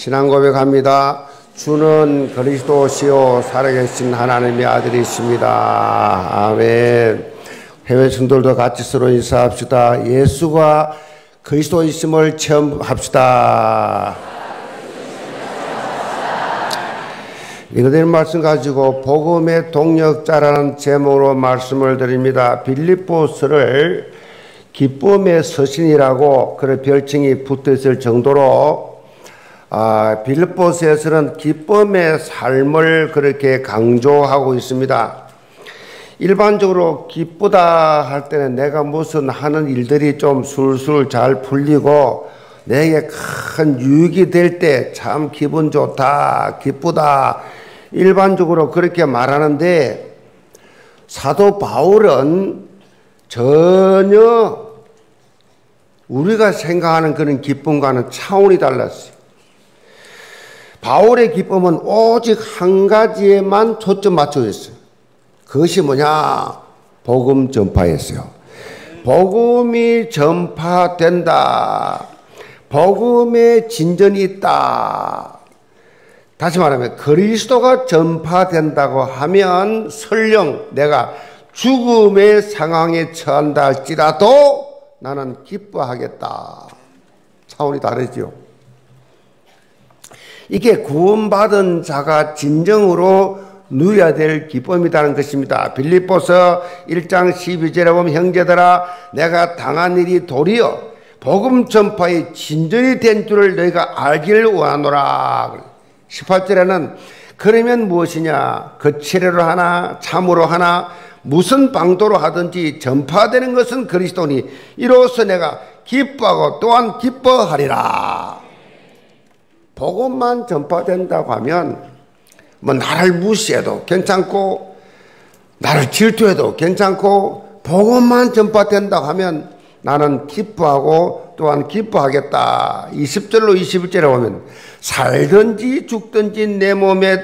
신앙 고백합니다. 주는 그리스도시요 살아계신 하나님의 아들이십니다. 아멘. 해외 성도들도 같이 서로 인사합시다. 예수가 그리스도이심을 체험합시다. 이거된 말씀 가지고 복음의 동력자라는 제목으로 말씀을 드립니다. 빌립보스를 기쁨의 서신이라고 그런 별칭이 붙어 있을 정도로 아, 빌립보스에서는 기쁨의 삶을 그렇게 강조하고 있습니다. 일반적으로 기쁘다 할 때는 내가 무슨 하는 일들이 좀 술술 잘 풀리고 내게 큰 유익이 될 때 참 기분 좋다, 기쁘다. 일반적으로 그렇게 말하는데 사도 바울은 전혀 우리가 생각하는 그런 기쁨과는 차원이 달랐어요. 바울의 기쁨은 오직 한 가지에만 초점 맞춰 있어요. 그것이 뭐냐? 복음 전파였어요. 복음이 전파된다. 복음의 진전이 있다. 다시 말하면 그리스도가 전파된다고 하면 설령 내가 죽음의 상황에 처한다 할지라도 나는 기뻐하겠다. 차원이 다르죠. 이게 구원받은 자가 진정으로 누려야 될 기쁨이라는 것입니다. 빌립보서 1장 12절에 보면 형제들아 내가 당한 일이 도리어 복음 전파의 진전이 된 줄을 너희가 알기를 원하노라. 18절에는 그러면 무엇이냐? 거칠애로 하나 참으로 하나 무슨 방도로 하든지 전파되는 것은 그리스도니 이로써 내가 기뻐하고 또한 기뻐하리라. 복음만 전파된다고 하면 뭐 나를 무시해도 괜찮고 나를 질투해도 괜찮고 복음만 전파된다고 하면 나는 기뻐하고 또한 기뻐하겠다. 20절로 21절에 보면 살든지 죽든지 내 몸에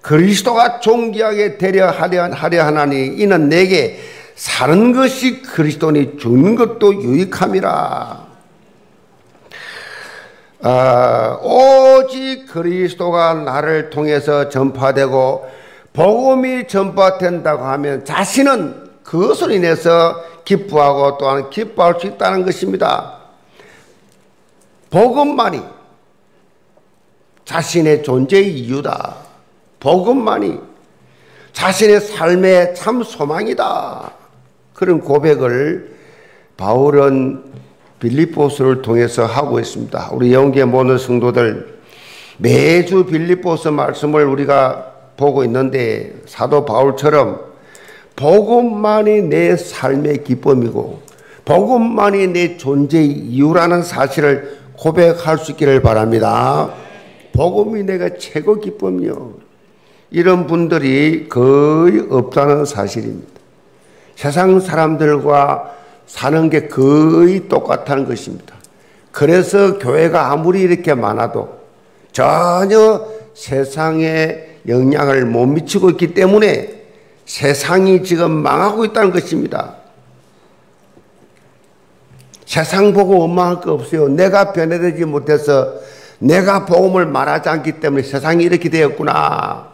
그리스도가 존귀하게 되려 하려, 하려 하나니 이는 내게 사는 것이 그리스도니 죽는 것도 유익함이라. 아, 오직 그리스도가 나를 통해서 전파되고 복음이 전파된다고 하면 자신은 그것을 인해서 기뻐하고 또한 기뻐할 수 있다는 것입니다. 복음만이 자신의 존재의 이유다. 복음만이 자신의 삶의 참 소망이다. 그런 고백을 바울은 빌립보스를 통해서 하고 있습니다. 우리 영계 모든 성도들 매주 빌립보스 말씀을 우리가 보고 있는데 사도 바울처럼 복음만이 내 삶의 기쁨이고 복음만이 내 존재의 이유라는 사실을 고백할 수 있기를 바랍니다. 복음이 내가 최고 기쁨이요. 이런 분들이 거의 없다는 사실입니다. 세상 사람들과 사는 게 거의 똑같다는 것입니다. 그래서 교회가 아무리 이렇게 많아도 전혀 세상에 영향을 못 미치고 있기 때문에 세상이 지금 망하고 있다는 것입니다. 세상 보고 원망할 거 없어요. 내가 변해되지 못해서 내가 복음을 말하지 않기 때문에 세상이 이렇게 되었구나.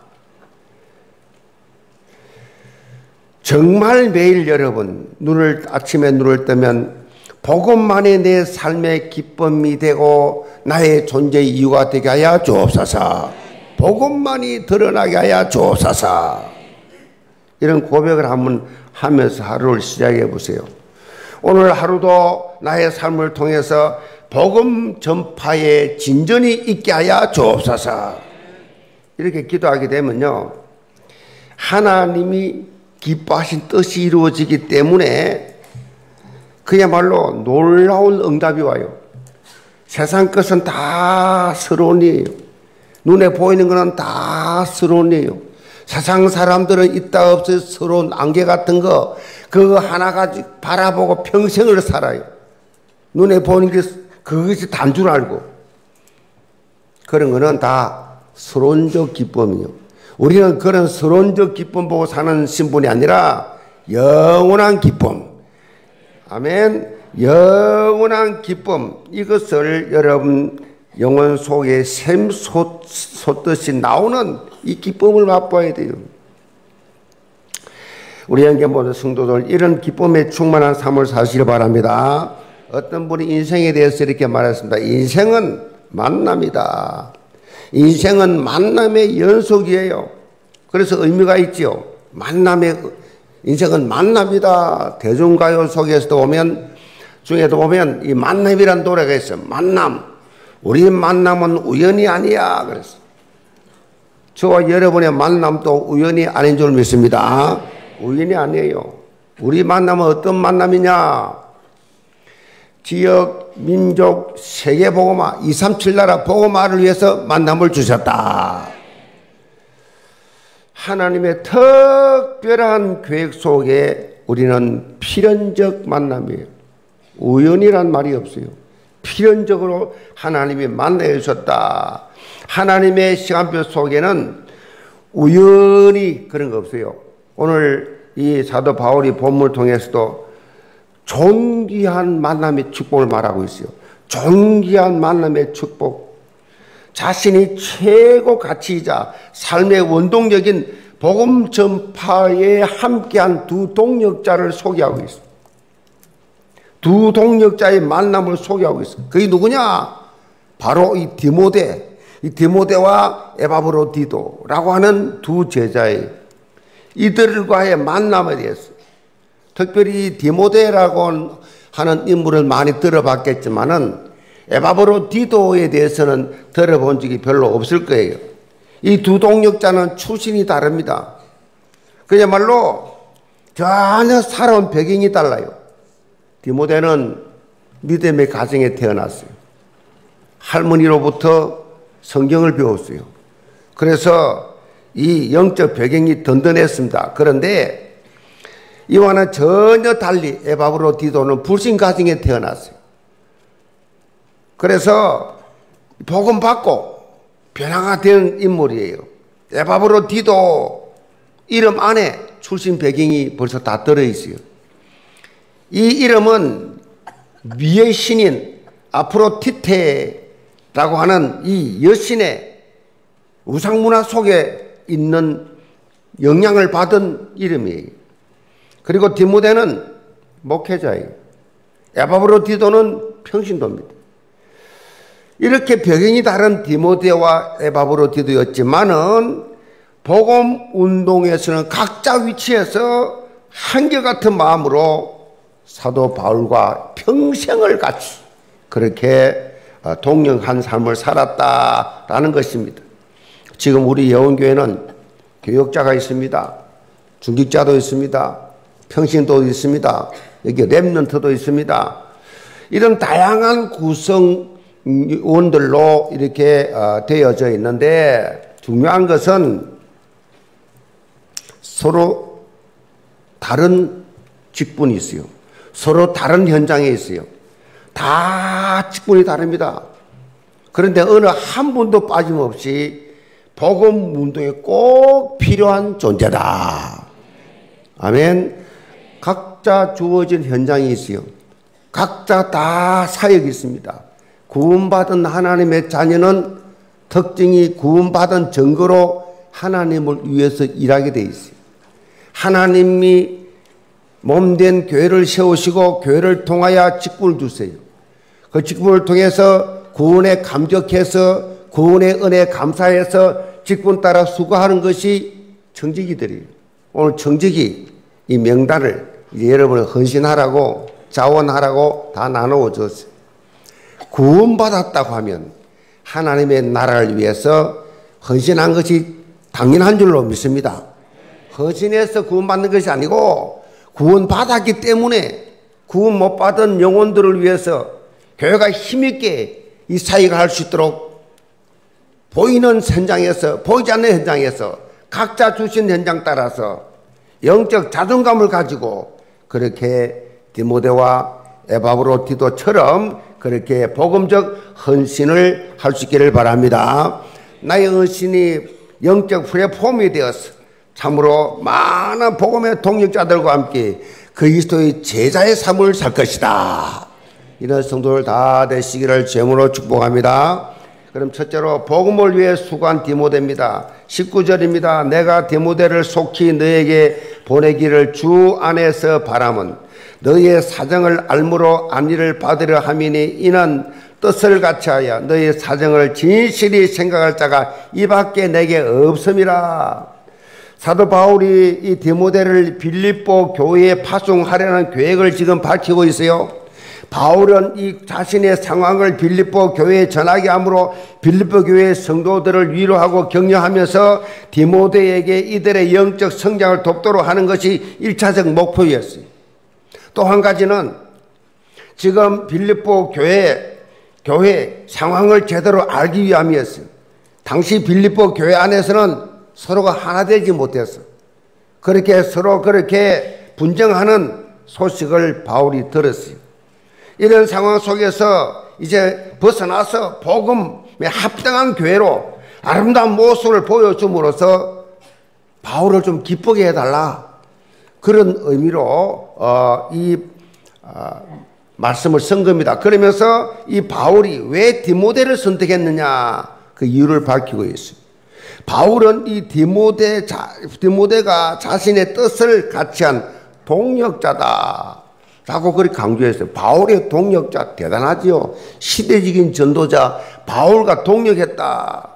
정말 매일 여러분 눈을 아침에 눈을 뜨면 복음만이 내 삶의 기쁨이 되고 나의 존재의 이유가 되게 하여 주옵소서. 복음만이 드러나게 하여 주옵소서. 이런 고백을 한번 하면서 하루를 시작해 보세요. 오늘 하루도 나의 삶을 통해서 복음 전파의 진전이 있게 하여 주옵소서. 이렇게 기도하게 되면요. 하나님이 기뻐하신 뜻이 이루어지기 때문에 그야말로 놀라운 응답이 와요. 세상 것은 다 서론이에요. 눈에 보이는 것은 다 서론이에요. 세상 사람들은 있다 없어 서론 안개 같은 거 그거 하나 가지고 바라보고 평생을 살아요. 눈에 보이는 게 그것이 단 줄 알고 그런 거는 다 서론적 기쁨이요. 우리는 그런 서론적 기쁨 보고 사는 신분이 아니라 영원한 기쁨. 아멘. 영원한 기쁨. 이것을 여러분 영혼 속에 샘 솟듯이 나오는 이 기쁨을 맛봐야 돼요. 우리 형제 모든 성도들 이런 기쁨에 충만한 삶을 사시길 바랍니다. 어떤 분이 인생에 대해서 이렇게 말했습니다. 인생은 만남이다. 인생은 만남의 연속이에요. 그래서 의미가 있죠. 만남의 인생은 만남이다. 대중가요 속에서도 보면 중에도 보면 이 만남이란 노래가 있어요. 만남. 우리 만남은 우연이 아니야. 그래서 저와 여러분의 만남도 우연이 아닌 줄 믿습니다. 우연이 아니에요. 우리 만남은 어떤 만남이냐? 지역, 민족, 세계 보고마, 237 나라 보고마를 위해서 만남을 주셨다. 하나님의 특별한 계획 속에 우리는 필연적 만남이에요. 우연이란 말이 없어요. 필연적으로 하나님이 만나해 주셨다. 하나님의 시간표 속에는 우연히 그런 거 없어요. 오늘 이 사도 바울이 본문을 통해서도 존귀한 만남의 축복을 말하고 있어요. 존귀한 만남의 축복. 자신이 최고 가치이자 삶의 원동력인 복음 전파에 함께한 두 동력자를 소개하고 있습니다. 두 동력자의 만남을 소개하고 있습니다. 그게 누구냐? 바로 이 디모데, 이 디모데와 에바브로디도라고 하는 두 제자의 이들과의 만남에 대해서 특별히 디모데라고 하는 인물을 많이 들어봤겠지만은 에바브로 디도에 대해서는 들어본 적이 별로 없을 거예요. 이 두 동력자는 출신이 다릅니다. 그야말로 전혀 살아온 배경이 달라요. 디모데는 믿음의 가정에 태어났어요. 할머니로부터 성경을 배웠어요. 그래서 이 영적 배경이 든든했습니다. 그런데 이와는 전혀 달리 에바브로 디도는 불신 가정에 태어났어요. 그래서 복음 받고 변화가 된 인물이에요. 에바브로 디도 이름 안에 출신 배경이 벌써 다 들어 있어요. 이 이름은 미의 신인 아프로티테라고 하는 이 여신의 우상 문화 속에 있는 영향을 받은 이름이에요. 그리고 디모데는 목회자예요. 에바브로디도는 평신도입니다. 이렇게 배경이 다른 디모데와 에바브로디도였지만은 복음 운동에서는 각자 위치에서 한결같은 마음으로 사도 바울과 평생을 같이 그렇게 어, 동령한 삶을 살았다라는 것입니다. 지금 우리 여원교회는 교역자가 있습니다. 중직자도 있습니다. 평신도 있습니다. 여기 랩런트도 있습니다. 이런 다양한 구성원들로 이렇게 어, 되어져 있는데 중요한 것은 서로 다른 직분이 있어요. 서로 다른 현장에 있어요. 다 직분이 다릅니다. 그런데 어느 한 분도 빠짐없이 복음 운동에 꼭 필요한 존재다. 아멘. 각자 주어진 현장이 있어요. 각자 다 사역이 있습니다. 구원받은 하나님의 자녀는 특징이 구원받은 증거로 하나님을 위해서 일하게 돼 있어요. 하나님이 몸된 교회를 세우시고 교회를 통하여 직분을 주세요. 그 직분을 통해서 구원에 감격해서 구원의 은혜 감사해서 직분 따라 수고하는 것이 청지기들이에요. 오늘 청지기 이 명단을 여러분을 헌신하라고 자원하라고 다 나누어 줬어요. 구원받았다고 하면 하나님의 나라를 위해서 헌신한 것이 당연한 줄로 믿습니다. 헌신해서 구원받는 것이 아니고 구원 받았기 때문에 구원 못 받은 영혼들을 위해서 교회가 힘있게 이 사역을 할 수 있도록 보이는 현장에서 보이지 않는 현장에서 각자 주신 현장 따라서 영적 자존감을 가지고 그렇게 디모데와 에바브로티도처럼 그렇게 복음적 헌신을 할 수 있기를 바랍니다. 나의 헌신이 영적 플랫폼이 되어서 참으로 많은 복음의 동력자들과 함께 그리스도의 제자의 삶을 살 것이다. 이런 성도들 다 되시기를 제물로 축복합니다. 그럼 첫째로 복음을 위해 수고한 디모데입니다. 19절입니다. 내가 디모데를 속히 너에게 보내기를 주 안에서 바람은 너의 사정을 알므로 안위를 받으려 함이니 이는 뜻을 같이 하여 너의 사정을 진실히 생각할 자가 이 밖에 내게 없음이라. 사도 바울이 이 디모데를 빌립보 교회에 파송하려는 계획을 지금 밝히고 있어요. 바울은 이 자신의 상황을 빌립보 교회에 전하게 하므로 빌립보 교회 성도들을 위로하고 격려하면서 디모데에게 이들의 영적 성장을 돕도록 하는 것이 1차적 목표였어요. 또 한 가지는 지금 빌립보 교회 교회 상황을 제대로 알기 위함이었어요. 당시 빌립보 교회 안에서는 서로가 하나 되지 못했어. 그렇게 서로 그렇게 분쟁하는 소식을 바울이 들었어요. 이런 상황 속에서 이제 벗어나서 복음에 합당한 교회로 아름다운 모습을 보여줌으로써 바울을 좀 기쁘게 해달라. 그런 의미로 어, 이 어, 말씀을 쓴 겁니다. 그러면서 이 바울이 왜 디모데를 선택했느냐 그 이유를 밝히고 있습니다. 바울은 이 디모데 자, 디모데가 자신의 뜻을 같이 한 동력자다. 라고 그렇게 강조했어요. 바울의 동력자 대단하지요. 시대적인 전도자 바울과 동력했다.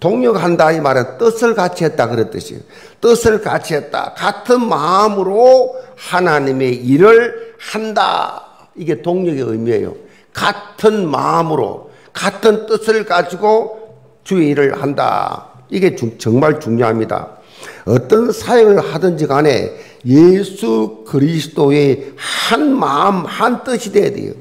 동력한다 이 말은 뜻을 같이 했다 뜻이에요. 뜻을 같이 했다. 같은 마음으로 하나님의 일을 한다. 이게 동력의 의미예요. 같은 마음으로 같은 뜻을 가지고 주의 일을 한다. 이게 주, 정말 중요합니다. 어떤 사역을 하든지 간에 예수 그리스도의 한 마음, 한 뜻이 돼야 돼요.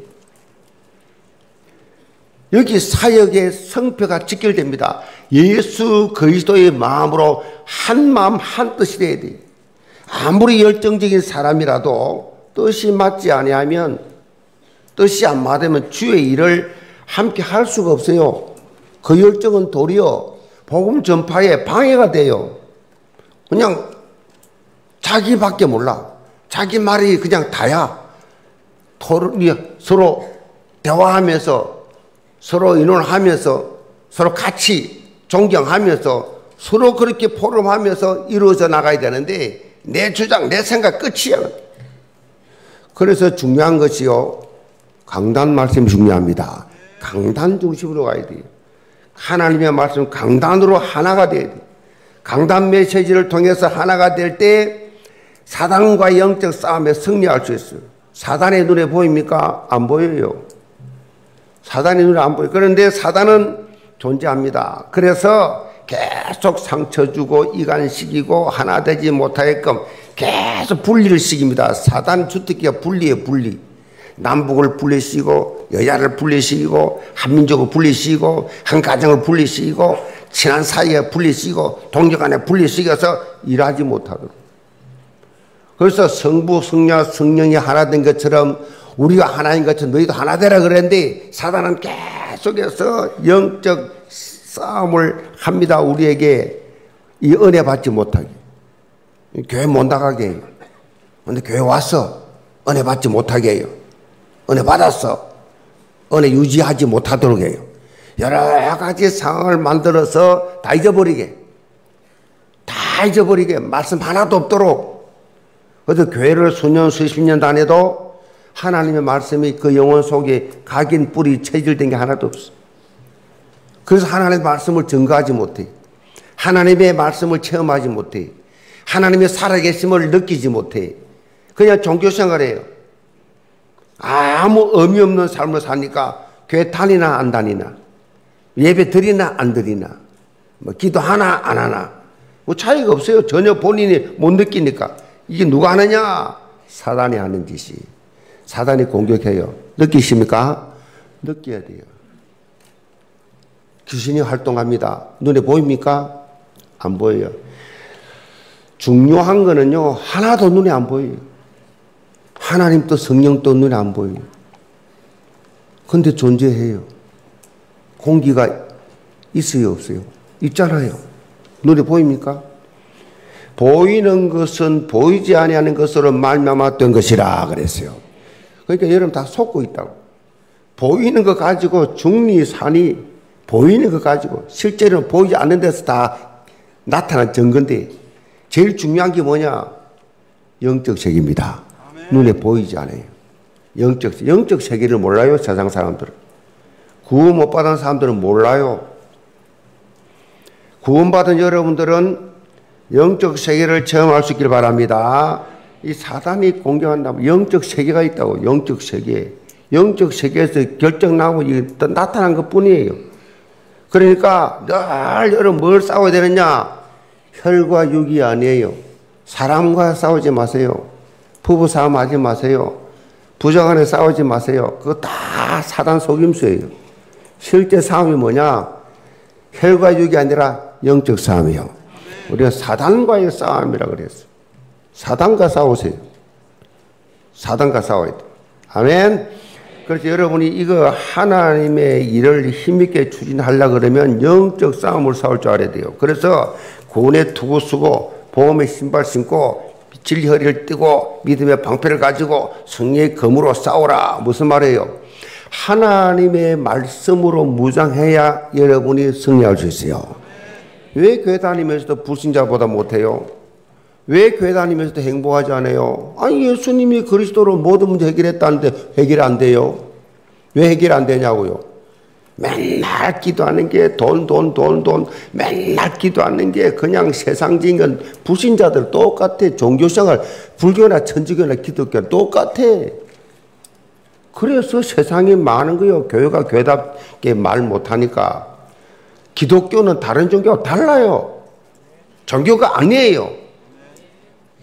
여기 사역의 성표가 직결됩니다. 예수 그리스도의 마음으로 한 마음, 한 뜻이 돼야 돼요. 아무리 열정적인 사람이라도 뜻이 맞지 아니하면 뜻이 안 맞으면 주의 일을 함께 할 수가 없어요. 그 열정은 도리어 복음 전파에 방해가 돼요. 그냥 자기밖에 몰라. 자기 말이 그냥 다야. 토론이 서로 대화하면서 서로 의논하면서 서로 같이 존경하면서 서로 그렇게 포럼하면서 이루어져 나가야 되는데 내 주장, 내 생각 끝이야. 그래서 중요한 것이요. 강단 말씀 중요합니다. 강단 중심으로 가야 돼요. 하나님의 말씀 강단으로 하나가 돼야 돼요. 강단 메시지를 통해서 하나가 될 때 사단과 영적 싸움에 승리할 수 있어요. 사단의 눈에 보입니까? 안 보여요. 사단의 눈에 안 보여요. 그런데 사단은 존재합니다. 그래서 계속 상처 주고 이간시키고 하나 되지 못하게끔 계속 분리를 시킵니다. 사단 주특기가 분리에 분리. 남북을 분리시키고 여자를 분리시키고 한민족을 분리시키고 한 가정을 분리시키고 친한 사이에 분리시키고 동료 간에 분리시켜서 일하지 못하도록 그래서 성부 성녀 성령이 하나 된 것처럼 우리가 하나인 것처럼 너희도 하나 되라 그랬는데 사단은 계속해서 영적 싸움을 합니다 우리에게 이 은혜 받지 못하게 교회 못 나가게 해요 근데 교회 와서 은혜 받지 못하게 해요 은혜 받았어. 은혜 유지하지 못하도록 해요. 여러 가지 상황을 만들어서 다 잊어버리게. 다 잊어버리게. 말씀 하나도 없도록. 그래서 교회를 수년, 수십 년 다녀도 하나님의 말씀이 그 영혼 속에 각인 뿌리 체질된 게 하나도 없어. 그래서 하나님의 말씀을 증거하지 못해. 하나님의 말씀을 체험하지 못해. 하나님의 살아계심을 느끼지 못해. 그냥 종교생활해요. 아무 의미 없는 삶을 사니까 교회 다니나 안 다니나 예배 드리나 안 드리나 뭐 기도 하나 안 하나 뭐 차이가 없어요. 전혀 본인이 못 느끼니까 이게 누가 하느냐? 사단이 하는 짓이 사단이 공격해요. 느끼십니까? 느껴야 돼요. 귀신이 활동합니다. 눈에 보입니까? 안 보여요. 중요한 거는요, 하나도 눈에 안 보여요. 하나님도 성령도 눈에 안 보여요. 근데 존재해요. 공기가 있어요, 없어요? 있잖아요. 눈에 보입니까? 보이는 것은 보이지 아니하는 것으로 말미암았던 것이라 그랬어요. 그러니까 여러분 다 속고 있다고. 보이는 거 가지고 중리 산이 보이는 것 가지고 실제로는 보이지 않는 데서 다 나타난 증거인데 제일 중요한 게 뭐냐? 영적 세계입니다. 눈에 보이지 않아요. 영적, 영적 세계를 몰라요, 세상 사람들은. 구원 못 받은 사람들은 몰라요. 구원받은 여러분들은 영적 세계를 체험할 수 있길 바랍니다. 이 사단이 공격한다면 영적 세계가 있다고, 영적 세계. 영적 세계에서 결정나고 나타난 것 뿐이에요. 그러니까 늘 여러분 뭘 싸워야 되느냐? 혈과 육이 아니에요. 사람과 싸우지 마세요. 부부 싸움 하지 마세요. 부자 간에 싸우지 마세요. 그거 다 사단 속임수예요. 실제 싸움이 뭐냐? 혈과 육이 아니라 영적 싸움이요. 우리가 사단과의 싸움이라 그랬어. 사단과 싸우세요. 사단과 싸워야 돼. 아멘. 그래서 여러분이 이거 하나님의 일을 힘있게 추진하려 그러면 영적 싸움을 싸울 줄 알아야 돼요. 그래서 고운의 투구 쓰고 보험의 신발 신고 진리 허리를 뜨고 믿음의 방패를 가지고 성령의 검으로 싸우라. 무슨 말이에요? 하나님의 말씀으로 무장해야 여러분이 승리할 수 있어요. 왜 교회 다니면서도 불신자보다 못해요? 왜 교회 다니면서도 행복하지 않아요? 아니 예수님이 그리스도로 모든 문제 해결했다는데 해결 안 돼요? 왜 해결 안 되냐고요? 맨날 기도하는 게 돈, 돈, 돈, 돈. 맨날 기도하는 게 그냥 세상적인 건 불신자들 똑같아. 종교생활, 불교나 천주교나 기독교 똑같아. 그래서 세상이 많은 거요. 교회가 교회답게 말 못하니까. 기독교는 다른 종교와 달라요. 종교가 아니에요.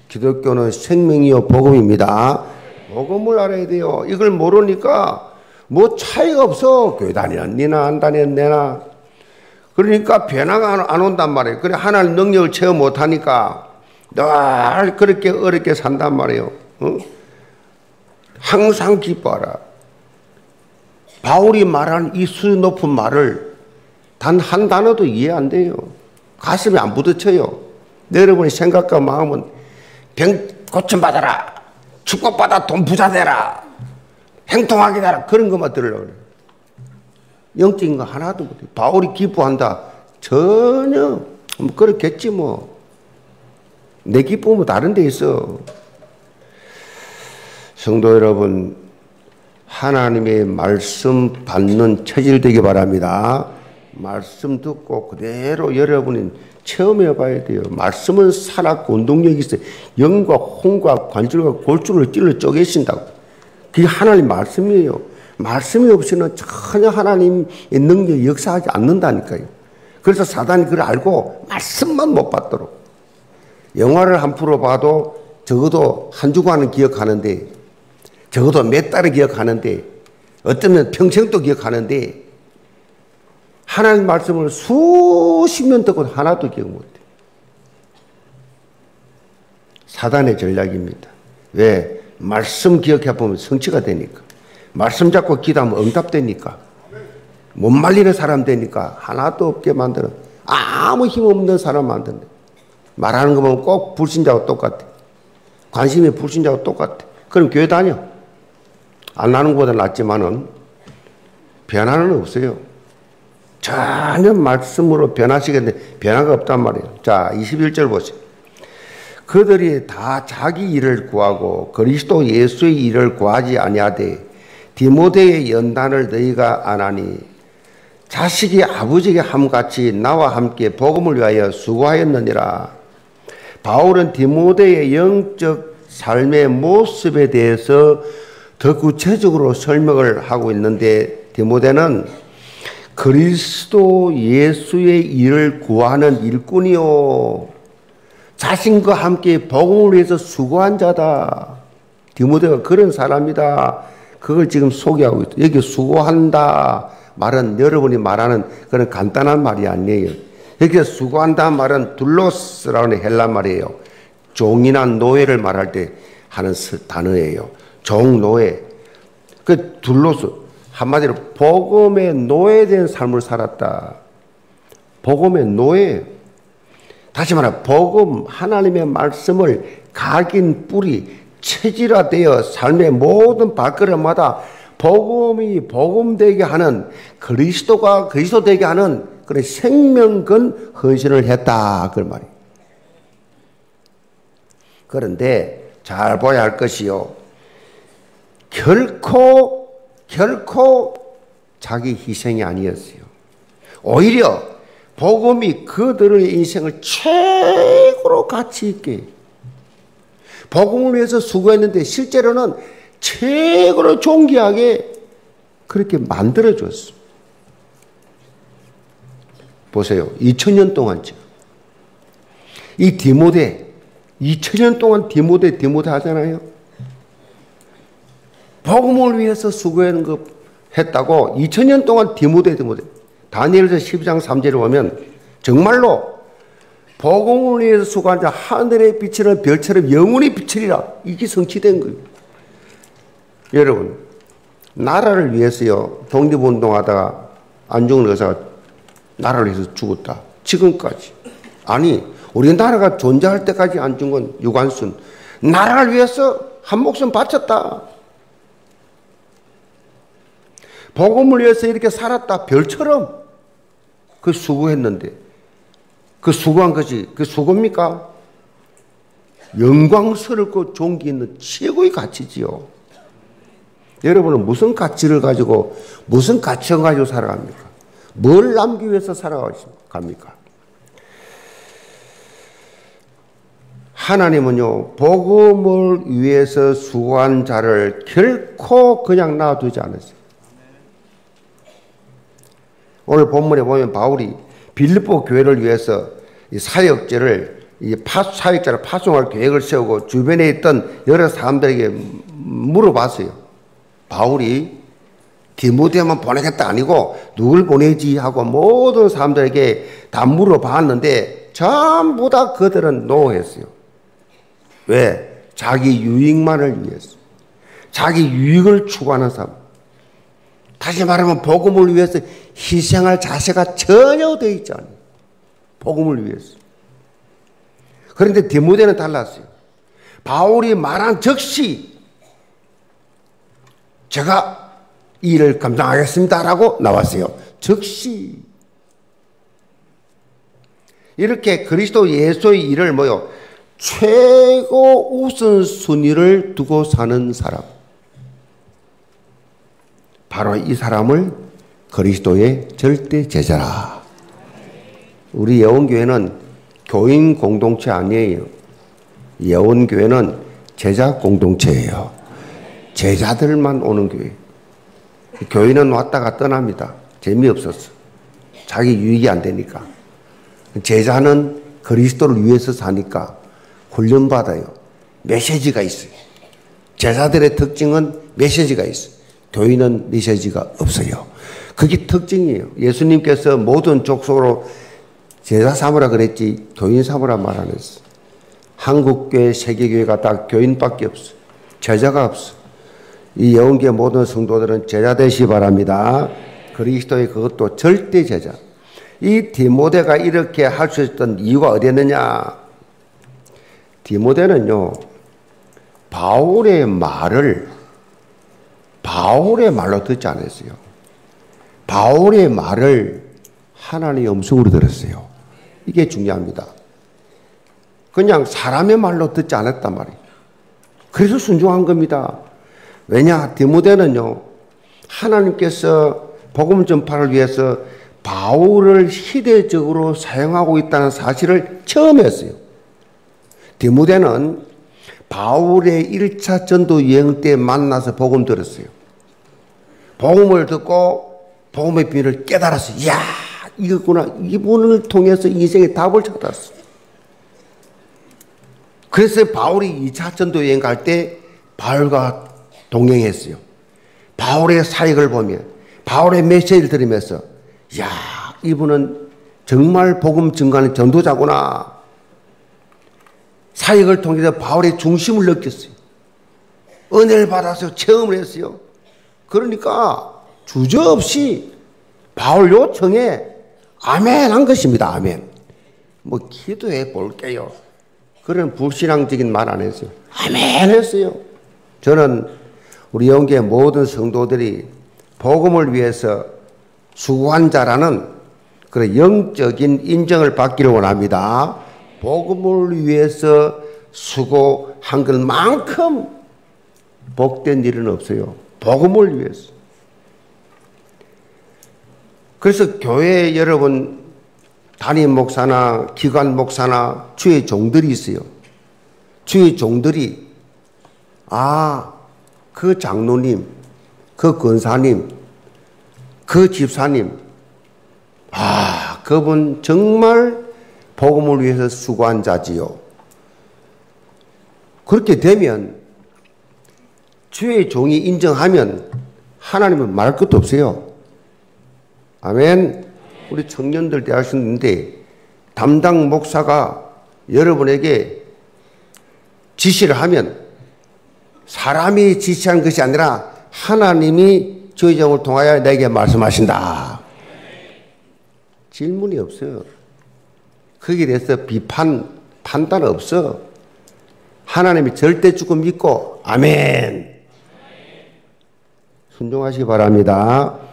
기독교는 생명이요 복음입니다. 복음을 알아야 돼요. 이걸 모르니까 뭐 차이가 없어. 교회 다니는 니나 안 내나. 그러니까 변화가 안 온단 말이에요. 그래 하나님 능력을 체험 못하니까 늘 그렇게 어렵게 산단 말이에요. 어? 항상 기뻐하라. 바울이 말한 이수 높은 말을 단 한 단어도 이해 안 돼요. 가슴이 안 부딪혀요. 여러분의 생각과 마음은 병 고침받아라. 축복받아 돈 부자 되라. 행통하게 되라. 그런 것만 들으려고 그래. 영적인 거 하나도 못해. 바울이 기뻐한다. 전혀. 뭐 그렇겠지 뭐. 내 기쁨은 다른 데 있어. 성도 여러분, 하나님의 말씀 받는 체질 되기 바랍니다. 말씀 듣고 그대로 여러분이 체험해 봐야 돼요. 말씀은 살았고 운동력이 있어요. 영과 홍과 관절과 골줄을 찔러 쪼개신다고. 그게 하나님 말씀이에요. 말씀이 없이는 전혀 하나님의 능력이 역사하지 않는다니까요. 그래서 사단이 그걸 알고 말씀만 못 받도록. 영화를 한 프로 봐도 적어도 한 주간은 기억하는데, 적어도 몇 달은 기억하는데, 어쩌면 평생 또 기억하는데, 하나님 말씀을 수십 년 듣고 하나도 기억 못해. 사단의 전략입니다. 왜? 말씀 기억해 보면 성취가 되니까. 말씀 잡고 기도하면 응답되니까. 못 말리는 사람 되니까 하나도 없게 만드는 아무 힘 없는 사람 만든다. 말하는 거 보면 꼭 불신자와 똑같아. 관심이 불신자와 똑같아. 그럼 교회 다녀. 안 나는 것보다 낫지만은 변화는 없어요. 전혀 말씀으로 변하시겠는데 변화가 없단 말이에요. 자, 21절 보세요. 그들이 다 자기 일을 구하고 그리스도 예수의 일을 구하지 아니하되 디모데의 연단을 너희가 안 하니 자식이 아버지에게 함같이 나와 함께 복음을 위하여 수고하였느니라. 바울은 디모데의 영적 삶의 모습에 대해서 더 구체적으로 설명을 하고 있는데 디모데는 그리스도 예수의 일을 구하는 일꾼이요. 자신과 함께 복음을 위해서 수고한 자다. 디모데가 그런 사람이다. 그걸 지금 소개하고 있다. 여기 수고한다 말은 여러분이 말하는 그런 간단한 말이 아니에요. 여기서 수고한다 말은 둘로스라는 헬라 말이에요. 종이나 노예를 말할 때 하는 단어예요. 종, 노예. 그 둘로스. 한마디로 복음의 노예된 삶을 살았다. 복음의 노예. 다시 말해 복음 하나님의 말씀을 각인 뿌리 체질화되어 삶의 모든 발걸음마다 복음이 복음 되게 하는 그리스도가 그리스도 되게 하는 그런 생명건 헌신을 했다 그 말이에요. 그런데 잘 봐야 할 것이요. 결코 결코 자기 희생이 아니었어요. 오히려 복음이 그들의 인생을 최고로 가치 있게 복음을 위해서 수고했는데 실제로는 최고로 존귀하게 그렇게 만들어 줬어. 보세요. 2000년 동안 지금 이 디모데 2000년 동안 디모데 디모데 하잖아요. 복음을 위해서 수고하는 거 했다고 2000년 동안 디모데 디모데. 다니엘서 12장 3절을 보면 정말로 복음을 위해서 수고한 자 하늘에 비치는 별처럼 영원히 비치리라. 이게 성취된 거예요. 여러분 나라를 위해서요 독립운동하다가 안중근 의사가 나라를 위해서 죽었다. 지금까지. 아니 우리나라가 존재할 때까지 안중근 유관순 나라를 위해서 한 목숨 바쳤다 복음을 위해서 이렇게 살았다. 별처럼 그 수고했는데 그 수고한 것이 그 수고입니까? 영광스럽고 존귀 있는 최고의 가치지요. 여러분은 무슨 가치를 가지고 무슨 가치를 가지고 살아갑니까? 뭘 남기 위해서 살아갑니까? 하나님은요, 복음을 위해서 수고한 자를 결코 그냥 놔두지 않으세요. 오늘 본문에 보면 바울이 빌립보 교회를 위해서 사역제를 파, 사역자를 파송할 계획을 세우고 주변에 있던 여러 사람들에게 물어봤어요. 바울이 디모데만 보내겠다 아니고 누굴 보내지 하고 모든 사람들에게 다 물어봤는데 전부 다 그들은 노했어요. 왜? 자기 유익만을 위해서. 자기 유익을 추구하는 사람. 다시 말하면 복음을 위해서 희생할 자세가 전혀 되어 있지 않아요. 복음을 위해서. 그런데 디모데는 달랐어요. 바울이 말한 즉시 제가 일을 감당하겠습니다라고 나왔어요. 즉시. 이렇게 그리스도 예수의 일을 뭐요? 최고 우선 순위를 두고 사는 사람. 바로 이 사람을 그리스도의 절대 제자라. 우리 예원교회는 교인 공동체 아니에요. 예원교회는 제자 공동체예요. 제자들만 오는 교회. 교인은 왔다가 떠납니다. 재미없었어. 자기 유익이 안 되니까. 제자는 그리스도를 위해서 사니까 훈련받아요. 메시지가 있어요. 제자들의 특징은 메시지가 있어요. 교인은 메시지가 없어요. 그게 특징이에요. 예수님께서 모든 족속으로 제자 삼으라 그랬지 교인 삼으라 말 안 했어. 한국교회, 세계교회가 다 교인밖에 없어. 제자가 없어. 이 영계 모든 성도들은 제자 되시 바랍니다. 그리스도의 그것도 절대 제자. 이 디모데가 이렇게 할 수 있었던 이유가 어디였느냐? 디모데는요, 바울의 말을 바울의 말로 듣지 않았어요. 바울의 말을 하나님의 음성으로 들었어요. 이게 중요합니다. 그냥 사람의 말로 듣지 않았단 말이에요. 그래서 순종한 겁니다. 왜냐? 디모데는요, 하나님께서 복음 전파를 위해서 바울을 시대적으로 사용하고 있다는 사실을 처음 했어요. 디모데는 바울의 1차 전도 여행 때 만나서 복음 들었어요. 복음을 듣고 복음의 비밀을 깨달았어요. 이야, 이거구나. 이분을 통해서 인생의 답을 찾았어. 그래서 바울이 2차 전도 여행 갈 때 바울과 동행했어요. 바울의 사역을 보면 바울의 메시지를 들으면서 야, 이분은 정말 복음 증가하는 전도자구나. 사역을 통해서 바울의 중심을 느꼈어요. 은혜를 받아서 체험을 했어요. 그러니까 주저없이 바울 요청에 아멘 한 것입니다. 아멘. 뭐 기도해 볼게요. 그런 불신앙적인 말 안 했어요. 아멘 했어요. 저는 우리 영계 모든 성도들이 복음을 위해서 수고한 자라는 그런 영적인 인정을 받기를 원합니다. 복음을 위해서 수고한 것만큼 복된 일은 없어요. 복음을 위해서. 그래서 교회 여러분 담임 목사나 기관 목사나 주의 종들이 있어요. 주의 종들이 아, 그 장로님, 그 권사님, 그 집사님, 아, 그분 정말 복음을 위해서 수고한 자지요. 그렇게 되면 주의 종이 인정하면 하나님은 말할 것도 없어요. 아멘. 우리 청년들 대하셨는데 담당 목사가 여러분에게 지시를 하면 사람이 지시한 것이 아니라 하나님이 저희정을 통하여 내게 말씀하신다. 질문이 없어요. 거기에 대해서 비판, 판단 없어. 하나님이 절대 주고 믿고, 아멘. 순종하시기 바랍니다.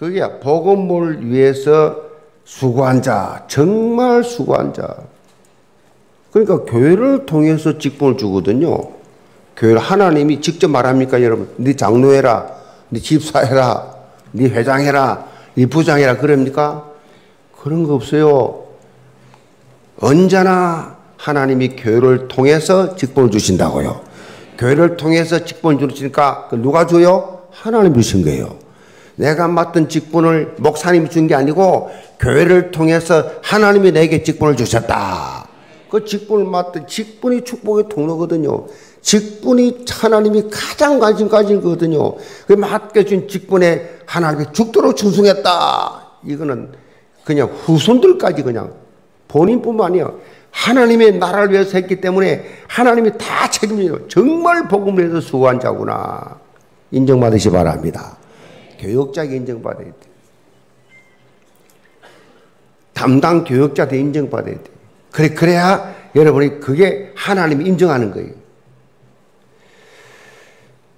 그게 복음을 위해서 수고한 자, 정말 수고한 자. 그러니까 교회를 통해서 직분을 주거든요. 교회를 하나님이 직접 말합니까, 여러분? 네 장로해라, 네 집사해라, 네 회장해라, 네 부장해라, 그럽니까? 그런 거 없어요. 언제나 하나님이 교회를 통해서 직분을 주신다고요. 교회를 통해서 직분을 주시니까 그 누가 줘요? 하나님 주신 거예요. 내가 맡은 직분을 목사님이 준 게 아니고 교회를 통해서 하나님이 내게 직분을 주셨다. 그 직분을 맡은 직분이 축복의 통로거든요. 직분이 하나님이 가장 관심 가진 거거든요. 그 맡겨준 직분에 하나님이 죽도록 충성했다. 이거는 그냥 후손들까지 그냥 본인뿐만 아니야. 하나님의 나라를 위해서 했기 때문에 하나님이 다 책임져요. 정말 복음을 해서 수고한 자구나. 인정받으시 바랍니다. 교육자에게 인정받아야 돼. 담당 교육자도 인정받아야 돼. 그래, 그래야 여러분이 그게 하나님이 인정하는 거예요.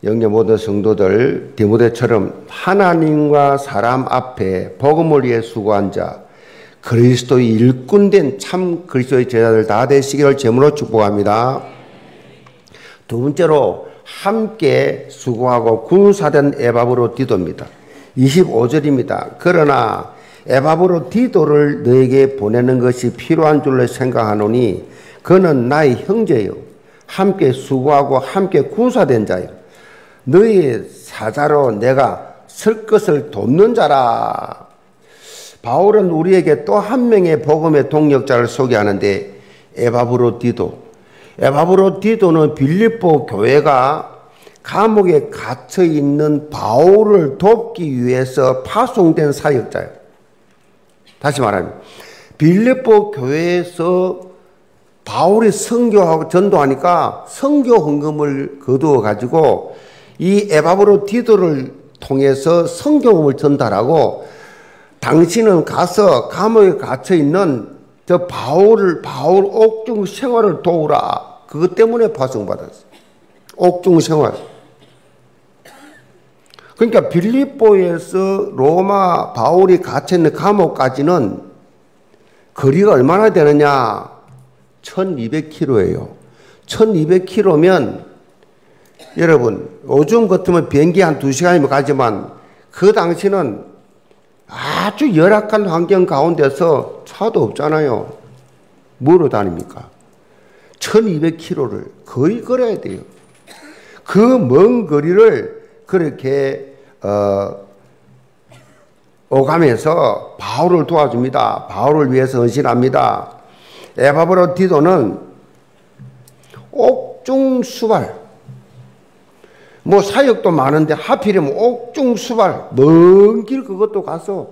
영계 모든 성도들 디모데처럼 하나님과 사람 앞에 복음을 위해 수고한 자 그리스도의 일꾼된 참 그리스도의 제자들 다 되시기를 제물로 축복합니다. 두 번째로 함께 수고하고 군사된 에바브로 디도입니다. 25절입니다. 그러나 에바브로 디도를 너에게 보내는 것이 필요한 줄로 생각하노니 그는 나의 형제요. 함께 수고하고 함께 군사된 자요. 너희 사자로 내가 쓸 것을 돕는 자라. 바울은 우리에게 또 한 명의 복음의 동력자를 소개하는데 에바브로 디도. 에바브로 디도는 빌립보 교회가 감옥에 갇혀 있는 바울을 돕기 위해서 파송된 사역자예요. 다시 말하면 빌립보 교회에서 바울이 선교하고 전도하니까 선교 헌금을 거두어 가지고 이 에바브로 디도를 통해서 성경을 전달하고 당신은 가서 감옥에 갇혀 있는 저 바울을 바울 옥중 생활을 도우라. 그것 때문에 파송받았어. 옥중 생활. 그러니까 빌립보에서 로마 바울이 갇혀 있는 감옥까지는 거리가 얼마나 되느냐? 1200km예요. 1200km면 여러분, 요즘 같으면 비행기 한 2시간이면 가지만 그 당시는 아주 열악한 환경 가운데서 차도 없잖아요. 뭐로 다닙니까? 1200km를 거의 걸어야 돼요. 그 먼 거리를 그렇게, 어, 오가면서 바울을 도와줍니다. 바울을 위해서 헌신합니다. 에바브로 디도는 옥중수발, 뭐 사역도 많은데 하필이면 옥중수발 먼 길 그것도 가서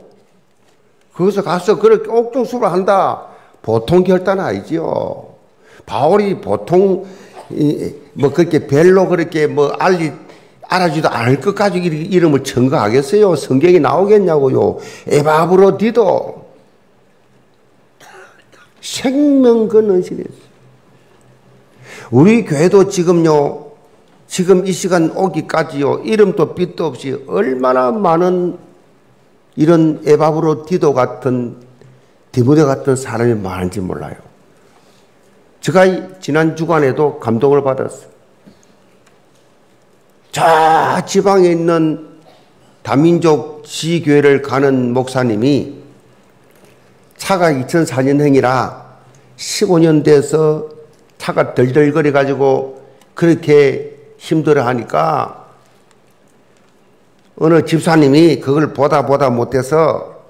거기서 가서 그렇게 옥중수발 한다 보통 결단 아니지요. 바울이 보통 뭐 그렇게 별로 그렇게 뭐 알리 알아주도 않을 것 가지고 이름을 청거하겠어요? 성경이 나오겠냐고요? 에바브로 디도 생명 건 은신이었어요. 우리 교회도 지금요 지금 이 시간 오기까지요. 이름도 빛도 없이 얼마나 많은 이런 에바브로 디도 같은 디모데 같은 사람이 많은지 몰라요. 제가 지난 주간에도 감동을 받았어요. 저 지방에 있는 다민족 지교회를 가는 목사님이 차가 2004년형이라 15년 돼서 차가 덜덜거려 가지고 그렇게 힘들어 하니까 어느 집사님이 그걸 보다 보다 못해서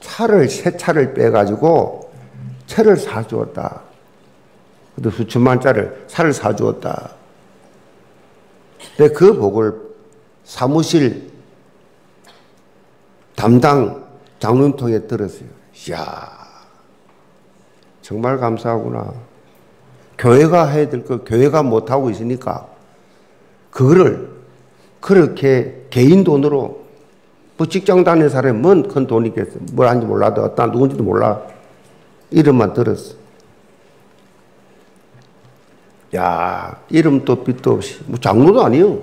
차를 새 차를 빼가지고 차를 사주었다. 그래도 수천만짜리를 차를 사주었다. 근데 그 복을 사무실 담당 장로통에 들었어요. 이야, 정말 감사하구나. 교회가 해야 될 거 교회가 못하고 있으니까 그거를 그렇게 개인 돈으로 뭐 직장 다니는 사람이 뭔 큰 돈이 있겠어. 뭘 하는지 몰라도 어떤 누군지도 몰라. 이름만 들었어. 야, 이름도 빛도 없이. 뭐 장로도 아니요.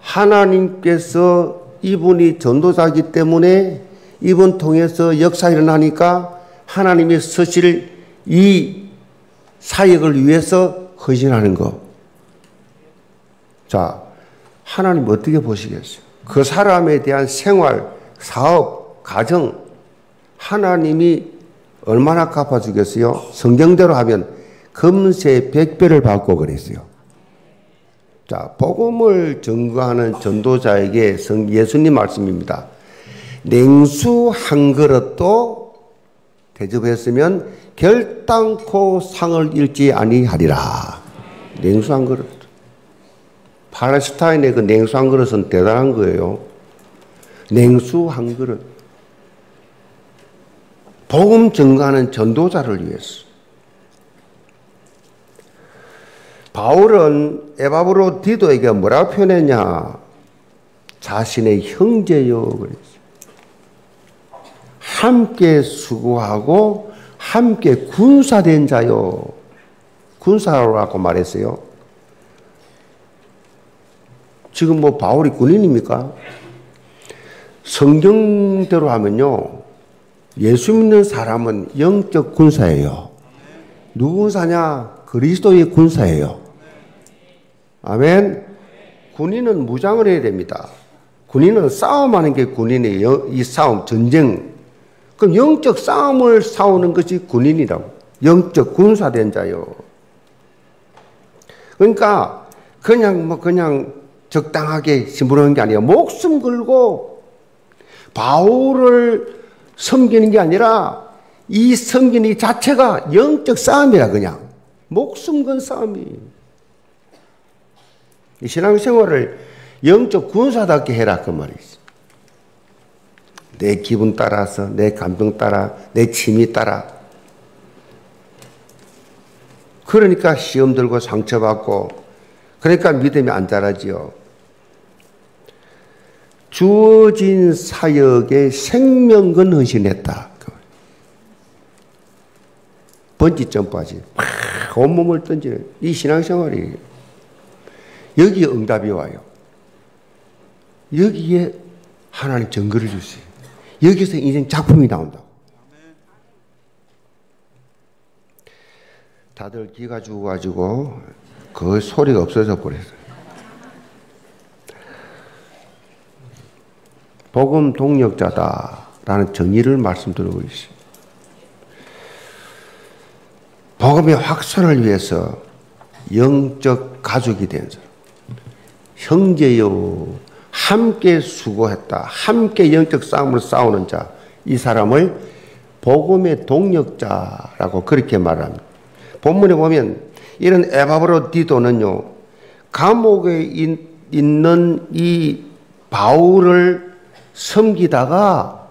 하나님께서 이분이 전도자기 때문에 이분 통해서 역사 일어나니까 하나님이 서실 이 사역을 위해서 헌신하는 거. 자, 하나님 어떻게 보시겠어요? 그 사람에 대한 생활, 사업, 가정, 하나님이 얼마나 갚아주겠어요? 성경대로 하면 금세 백배를 받고 그랬어요. 자, 복음을 전거하는 전도자에게 성 예수님 말씀입니다. 냉수 한 그릇도 대접했으면 결단코 상을 잃지 아니하리라. 냉수 한 그릇. 팔레스타인의 그 냉수 한 그릇은 대단한 거예요. 냉수 한 그릇. 복음 증가하는 전도자를 위해서. 바울은 에바브로 디도에게 뭐라고 표현했냐? 자신의 형제요. 그랬어. 함께 수고하고 함께 군사된 자요. 군사라고 말했어요. 지금 뭐 바울이 군인입니까? 성경대로 하면요. 예수 믿는 사람은 영적 군사예요. 누구 군사냐? 그리스도의 군사예요. 아멘. 군인은 무장을 해야 됩니다. 군인은 싸움하는 게 군인이에요. 이 싸움, 전쟁. 그럼 영적 싸움을 싸우는 것이 군인이라고. 영적 군사된 자요. 그러니까 그냥 뭐 그냥 적당하게 심부르는 게 아니라 목숨 걸고 바울을 섬기는 게 아니라 이 섬기는 이 자체가 영적 싸움이라 그냥 목숨 건 싸움이 신앙생활을 영적 군사답게 해라 그 말이지. 내 기분 따라서 내 감정 따라 내 취미 따라 그러니까 시험 들고 상처받고 그러니까 믿음이 안 자라지요. 주어진 사역에 생명건 헌신했다. 번지 점프하지. 막 온몸을 던지는 이 신앙생활이 여기에 응답이 와요. 여기에 하나님 증거를 주세요. 여기서 인생 작품이 나온다. 다들 기가 죽어가지고 그 소리가 없어져 버렸어요. 복음 동력자다라는 정의를 말씀드리고 있어요. 복음의 확산을 위해서 영적 가족이 된 사람, 형제요, 함께 수고했다, 함께 영적 싸움을 싸우는 자, 이 사람을 복음의 동력자라고 그렇게 말합니다. 본문에 보면 이런 에바브로 디도는요, 감옥에 있는 이 바울을 섬기다가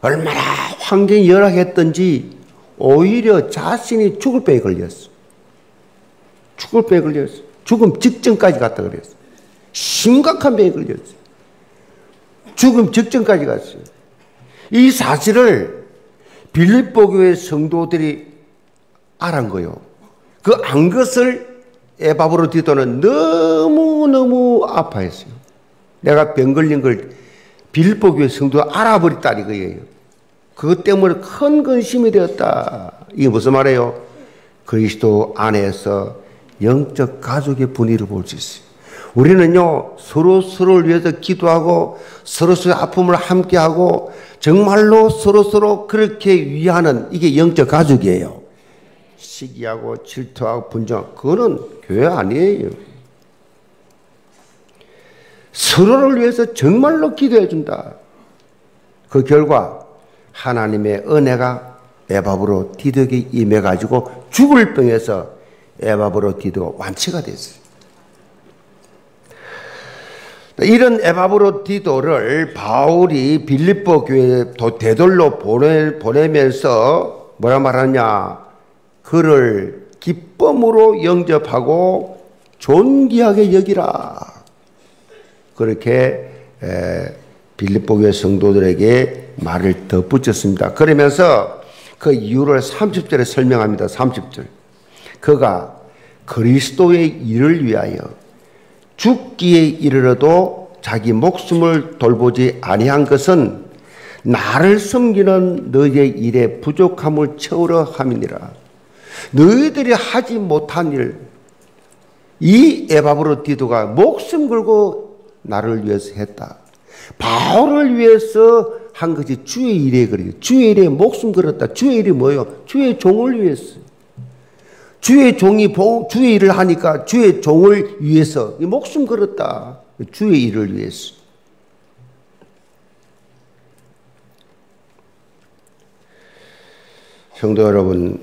얼마나 환경이 열악했던지 오히려 자신이 죽을 배에 걸렸어. 죽을 배에 걸렸어. 죽음 직전까지 갔다 그랬어. 심각한 배에 걸렸어. 죽음 직전까지 갔어요. 이 사실을 빌립보 교회 성도들이 알은 거요. 그 안 것을 에바브로 디도는 너무너무 아파했어요. 내가 병 걸린 걸 빌보 교회 성도가 알아버렸다 이거예요. 그것 때문에 큰 근심이 되었다. 이게 무슨 말이에요? 그리스도 안에서 영적 가족의 분위기를 볼 수 있어요. 우리는요, 서로 서로를 위해서 기도하고 서로 서로 아픔을 함께하고 정말로 서로 서로 그렇게 위하는 이게 영적 가족이에요. 시기하고 질투하고 분정, 그거는 교회 아니에요. 서로를 위해서 정말로 기도해 준다. 그 결과 하나님의 은혜가 에바브로 디덕에 임해 가지고 죽을 병에서 에바브로 디도가 완치가 됐어요. 이런 에바브로 디도를 바울이 빌립보 교회 대돌로 보내, 보내면서 뭐라 말하냐? 그를 기쁨으로 영접하고 존귀하게 여기라. 그렇게 빌립보 교회 성도들에게 말을 덧붙였습니다. 그러면서 그 이유를 30절에 설명합니다. 30절. 그가 그리스도의 일을 위하여 죽기에 이르러도 자기 목숨을 돌보지 아니한 것은 나를 섬기는 너희의 일에 부족함을 채우려 함이니라. 너희들이 하지 못한 일, 이 에바브로 디도가 목숨 걸고 나를 위해서 했다. 바울을 위해서 한 것이 주의 일에 그래요. 주의 일에 목숨 걸었다. 주의 일이 뭐예요? 주의 종을 위해서. 주의 종이 주의 일을 하니까 주의 종을 위해서 목숨 걸었다. 주의 일을 위해서. 성도 여러분,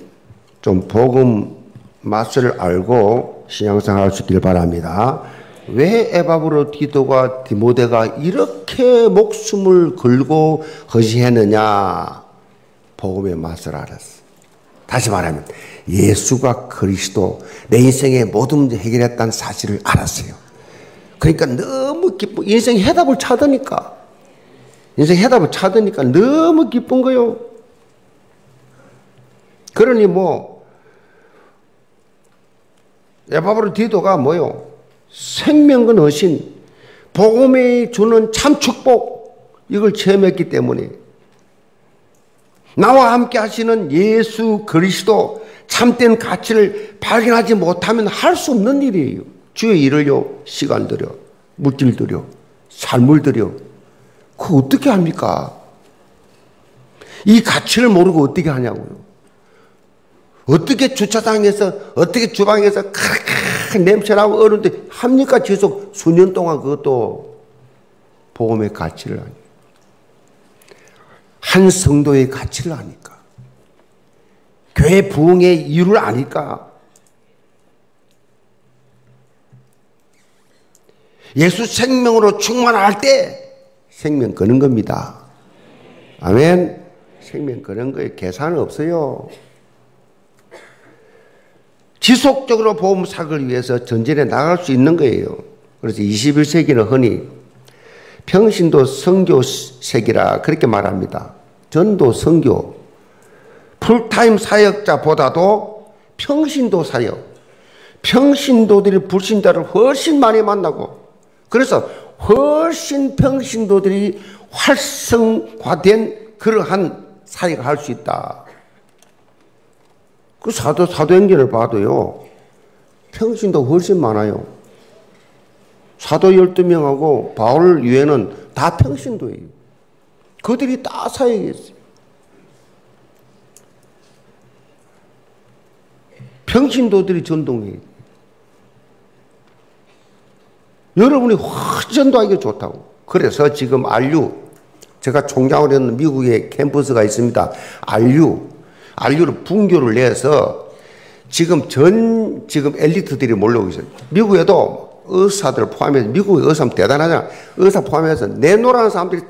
좀 복음 맛을 알고 신앙생활 있길 바랍니다. 왜 에바브로 디도가 디모데가 이렇게 목숨을 걸고 거시했느냐? 복음의 맛을 알았어. 다시 말하면 예수가 그리스도 내 인생의 모든 문제 해결했다는 사실을 알았어요. 그러니까 너무 기쁜 인생 해답을 찾으니까 인생 해답을 찾으니까 너무 기쁜 거요. 그러니 뭐 에바브로 디도가 뭐요? 생명건 어신 복음이 주는 참 축복 이걸 체험했기 때문에 나와 함께 하시는 예수 그리스도 참된 가치를 발견하지 못하면 할 수 없는 일이에요. 주의 일을요, 시간 들여, 물질 들여, 삶을 들여. 그 어떻게 합니까? 이 가치를 모르고 어떻게 하냐고요. 어떻게 주차장에서, 어떻게 주방에서 크크 냄새나고 어른데 합니까? 계속 수년 동안 그것도 복음의 가치를 아니. 한 성도의 가치를 아니까. 교회 부흥의 이유를 아니까. 예수 생명으로 충만할 때 생명 거는 겁니다. 아멘. 생명 거는 거에 계산 없어요. 지속적으로 보험 사을 위해서 전쟁에 나갈 수 있는 거예요. 그래서 21세기는 흔히 평신도 성교 세기라 그렇게 말합니다. 전도 성교 풀타임 사역자보다도 평신도 사역 평신도들이 불신자를 훨씬 많이 만나고 그래서 훨씬 평신도들이 활성화된 그러한 사역을 할 수 있다. 그 사도, 사도행전을 봐도요, 평신도 훨씬 많아요. 사도 12명하고 바울 위에는 다 평신도예요. 그들이 다 사역했어요. 평신도들이 전동해. 여러분이 훨씬 전도하기 좋다고. 그래서 지금 RU, 제가 총장을 했는 미국의 캠퍼스가 있습니다. RU, RU를 분교를 내서 지금 전, 지금 엘리트들이 몰려오고 있어요. 미국에도 의사들 포함해서 미국의 의사 대단하잖아. 의사 포함해서 내노라는 사람들이 다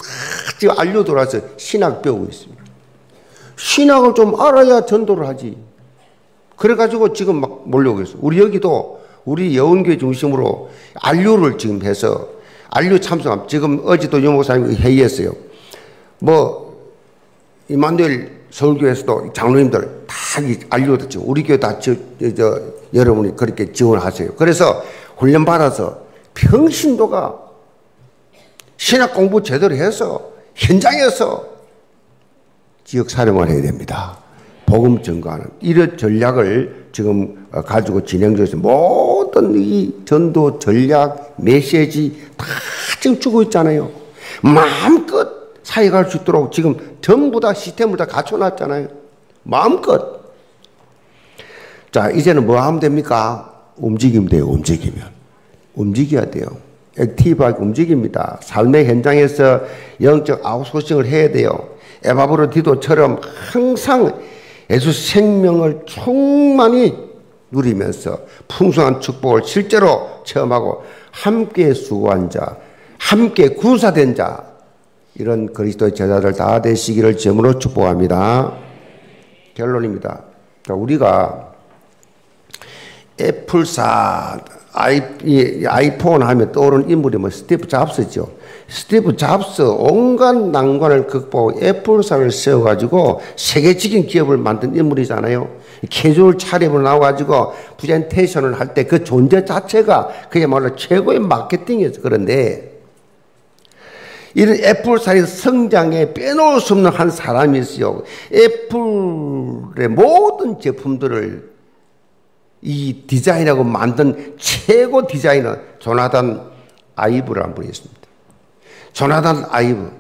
지금 알려 들어와서 신학 배우고 있습니다. 신학을 좀 알아야 전도를 하지. 그래가지고 지금 막 몰려오고 있어. 우리 여기도 우리 여운교회 중심으로 안류를 지금 해서 안류 참석 지금 어제도 유목사님 회의했어요. 뭐 이만들 서울교회에서도 장로님들 다 알려줬죠. 우리 교회 다 저, 저, 여러분이 그렇게 지원하세요. 그래서 훈련 받아서 평신도가 신학 공부 제대로 해서 현장에서 지역 사령을 해야 됩니다. 복음 증거하는 이런 전략을 지금 가지고 진행 중에서 모든 이 전도 전략 메시지 다 지금 주고 있잖아요. 마음껏 사회 갈수 있도록 지금 전부 다 시스템을 다 갖춰놨잖아요. 마음껏. 자, 이제는 뭐 하면 됩니까? 움직이면 돼요, 움직이면. 움직여야 돼요. 액티브하게 움직입니다. 삶의 현장에서 영적 아웃소싱을 해야 돼요. 에바브로디도처럼 항상 예수 생명을 충만히 누리면서 풍성한 축복을 실제로 체험하고 함께 수고한 자, 함께 군사된 자, 이런 그리스도의 제자들 다 되시기를 점으로 축복합니다. 결론입니다. 우리가 애플사 아이, 아이폰 하면 떠오르는 인물이 뭐 스티브 잡스죠. 스티브 잡스 온갖 난관을 극복하고 애플사를 세워가지고 세계적인 기업을 만든 인물이잖아요. 캐주얼 차림으로 나와가지고 프레젠테이션을 할 때 그 존재 자체가 그야말로 최고의 마케팅이었어. 그런데 이런 애플사의 성장에 빼놓을 수 없는 한 사람이 있어요. 애플의 모든 제품들을 이 디자인하고 만든 최고 디자이너 조나단 아이브라는 분이 있습니다. 조나단 아이브.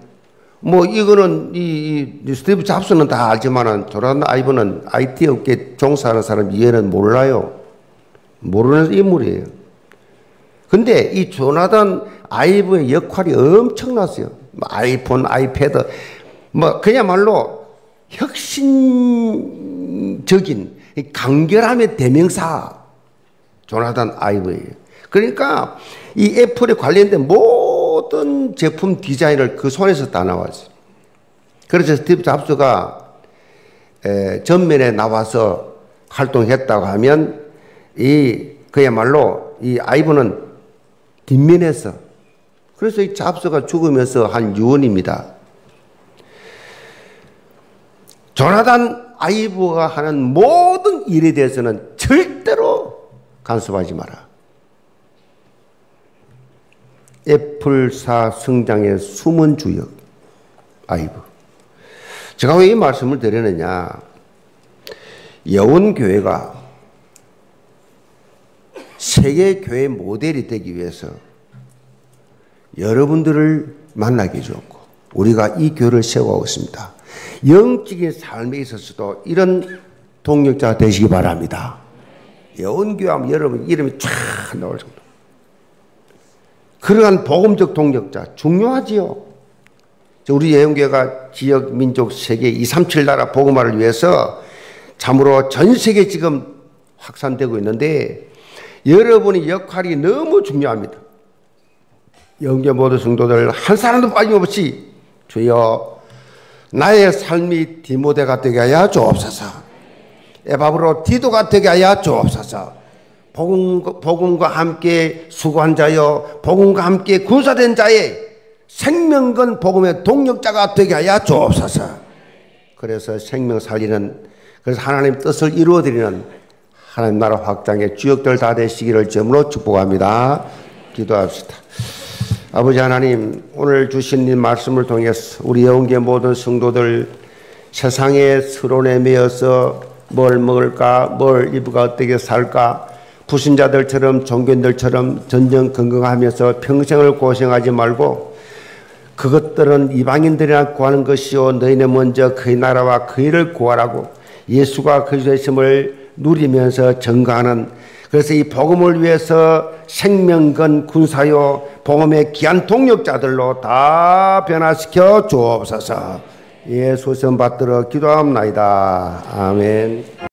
뭐 이거는 이, 이 스티브 잡스는 다 알지만은 조나단 아이브는 IT 업계 종사하는 사람 이외에는 몰라요. 모르는 인물이에요. 근데 이 조나단 아이브의 역할이 엄청났어요. 뭐 아이폰, 아이패드, 뭐 그야말로 혁신적인 강결함의 대명사 조나단 아이브예요. 그러니까 이 애플에 관련된 모든 제품 디자인을 그 손에서 다 나왔어요. 그래서 스티브 잡스가 전면에 나와서 활동했다고 하면 이 그야말로 이 아이브는 뒷면에서 그래서 이 잡스가 죽으면서 한 유언입니다. 조나단 아이브가 하는 모든 일에 대해서는 절대로 간섭하지 마라. 애플사 성장의 숨은 주역, 아이브. 제가 왜 이 말씀을 드리느냐. 여원교회가 세계교회 모델이 되기 위해서 여러분들을 만나게 해주었고, 우리가 이 교회를 세워가고 있습니다. 영적인 삶에 있어서도 이런 동력자가 되시기 바랍니다. 여운교하면 여러분 이름이 쫙 나올 정도. 그러한 복음적 동력자 중요하지요. 우리 예언교회가 지역, 민족, 세계 237 나라 복음화를 위해서 참으로 전 세계 지금 확산되고 있는데 여러분의 역할이 너무 중요합니다. 영계 모든 성도들 한 사람도 빠짐없이 주여 나의 삶이 디모데가 되게 하여 주옵소서. 에바브로 디도가 되게 하여 주옵소서. 복음, 복음과 함께 수고한 자여, 복음과 함께 군사된 자의 생명건 복음의 동력자가 되게 하여 주옵소서. 그래서 생명 살리는, 그래서 하나님 뜻을 이루어 드리는 하나님 나라 확장의 주역들 다 되시기를 점으로 축복합니다. 기도합시다. 아버지 하나님, 오늘 주신 이 말씀을 통해서 우리 영계 모든 성도들 세상에 서론에 매여서 뭘 먹을까, 뭘 입을까, 어떻게 살까, 부신자들처럼 종교인들처럼 전전 건강하면서 평생을 고생하지 말고 그것들은 이방인들이나 구하는 것이요 너희는 먼저 그의 나라와 그의를 구하라고 예수가 그리스도의 있음을 누리면서 증거하는 그래서 이 복음을 위해서 생명건 군사요 복음의 귀한 동력자들로 다 변화시켜 주옵소서. 예수선 받들어 기도합니다. 아멘.